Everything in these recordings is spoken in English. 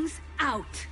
Tongues out!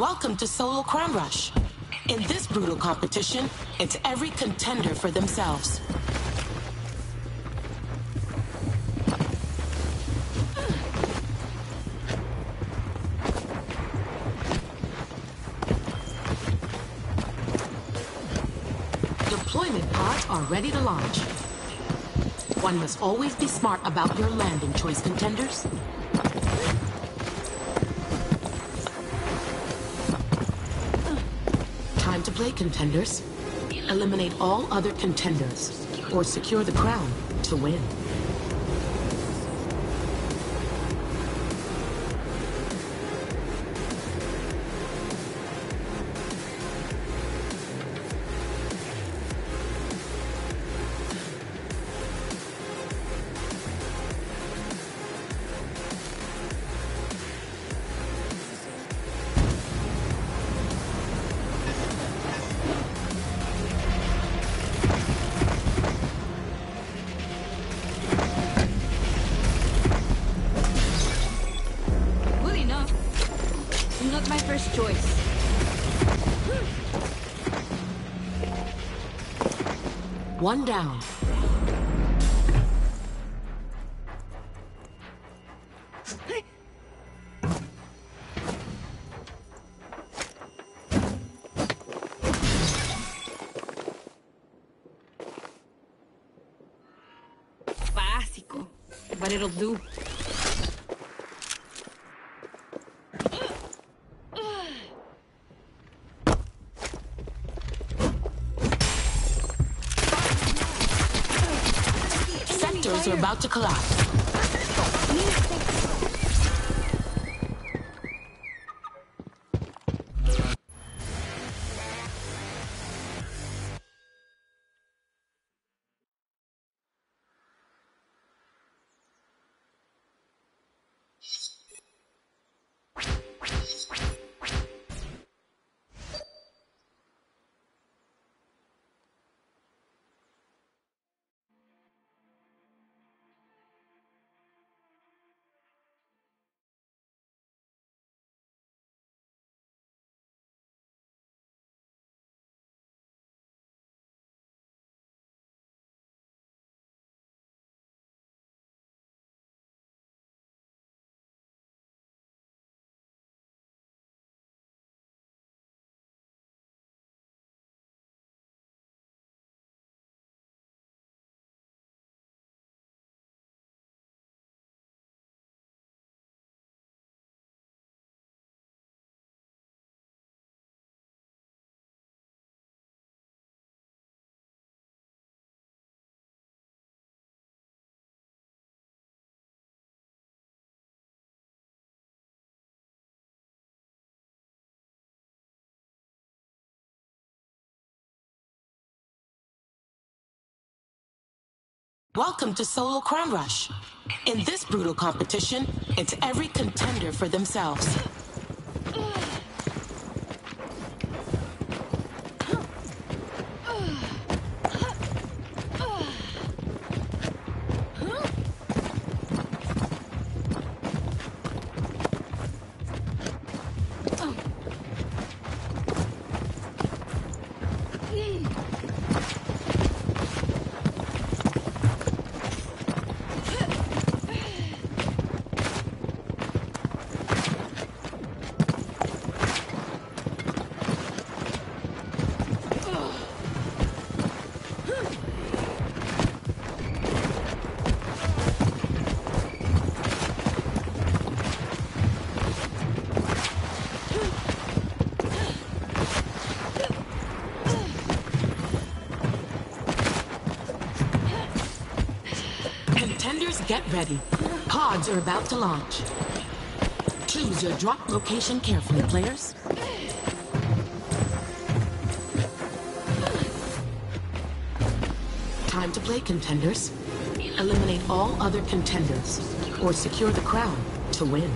Welcome to Solo Crown Rush. In this brutal competition, it's every contender for themselves. Deployment pods are ready to launch. One must always be smart about your landing choice, contenders. Play, contenders. Eliminate all other contenders, or secure the crown to win. Choice. One down. Básico. But it'll do. About to collapse. Welcome to Solo Crown Rush. In this brutal competition, it's every contender for themselves. Get ready. Pods are about to launch. Choose your drop location carefully, players. Time to play, contenders. Eliminate all other contenders, or secure the crown to win.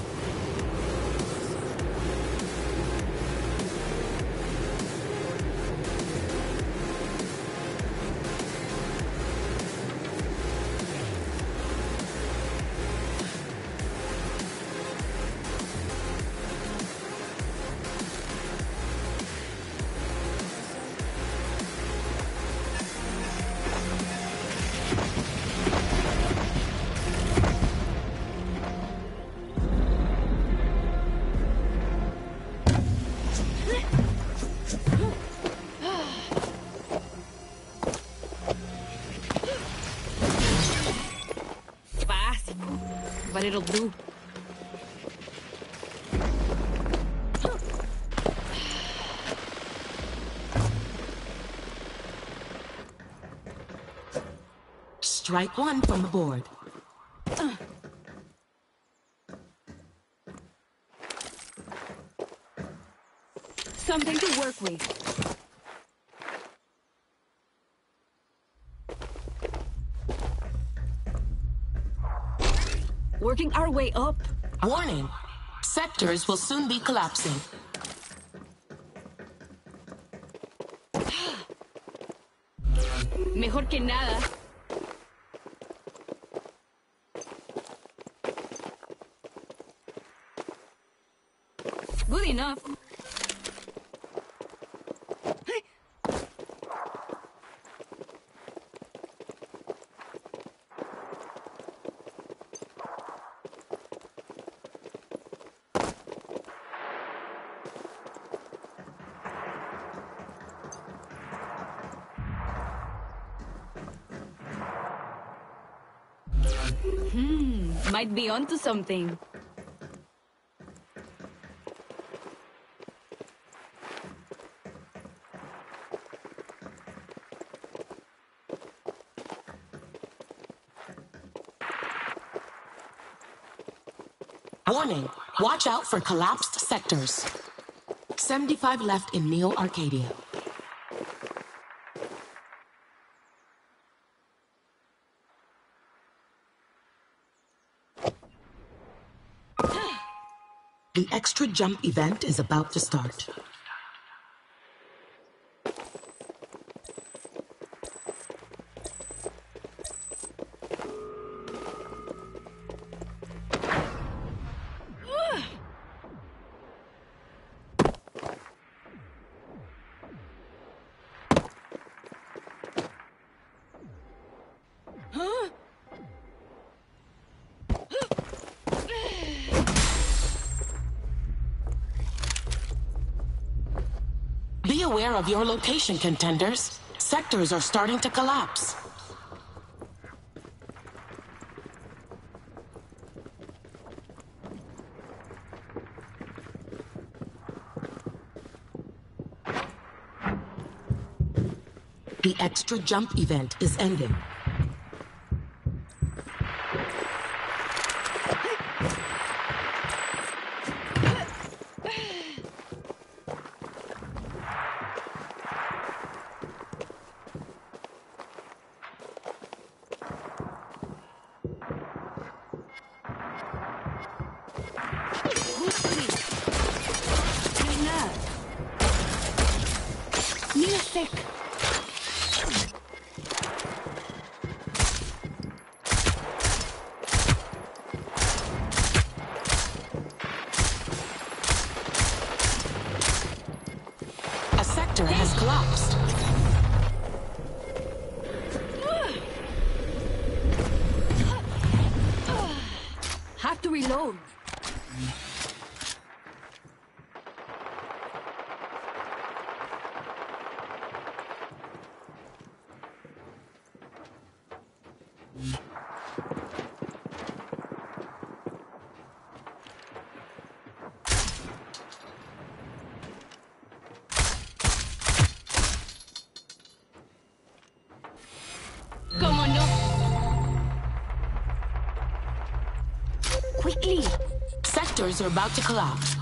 But it'll do. Strike one from the board. Something to work with. Working our way up. Warning. Sectors will soon be collapsing. Mejor que nada. Good enough. Hmm, might be onto something. Warning. Watch out for collapsed sectors. 75 left in Neo Arcadia. The extra jump event is about to start. Be aware of your location, contenders. Sectors are starting to collapse. The extra jump event is ending. A sector has collapsed. Sectors are about to collapse.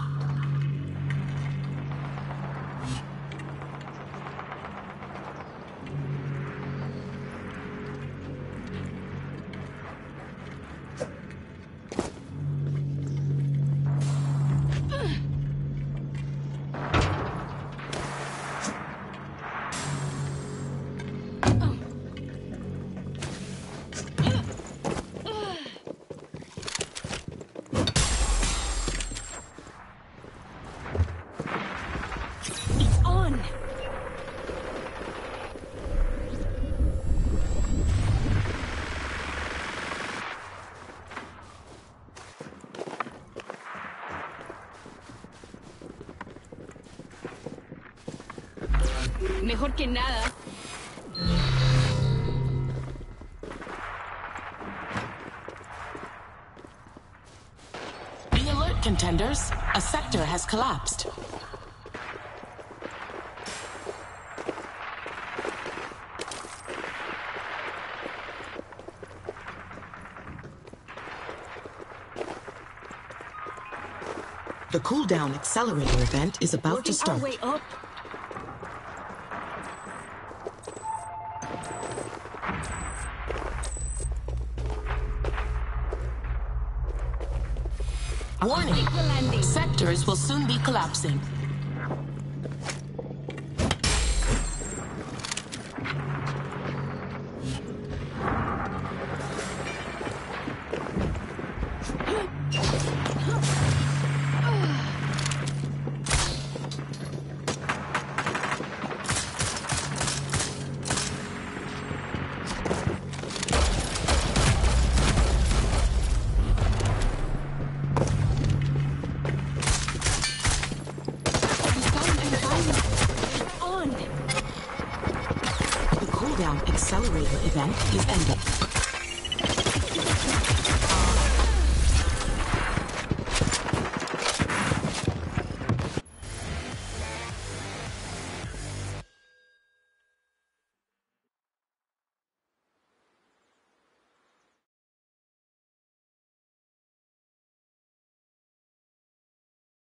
Mejor que nada. Be alert, contenders. A sector has collapsed. The cooldown accelerator event is about Working to start. Warning! Sectors will soon be collapsing. Cooldown accelerator event is ending.